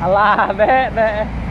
Alah, Dek, Dek.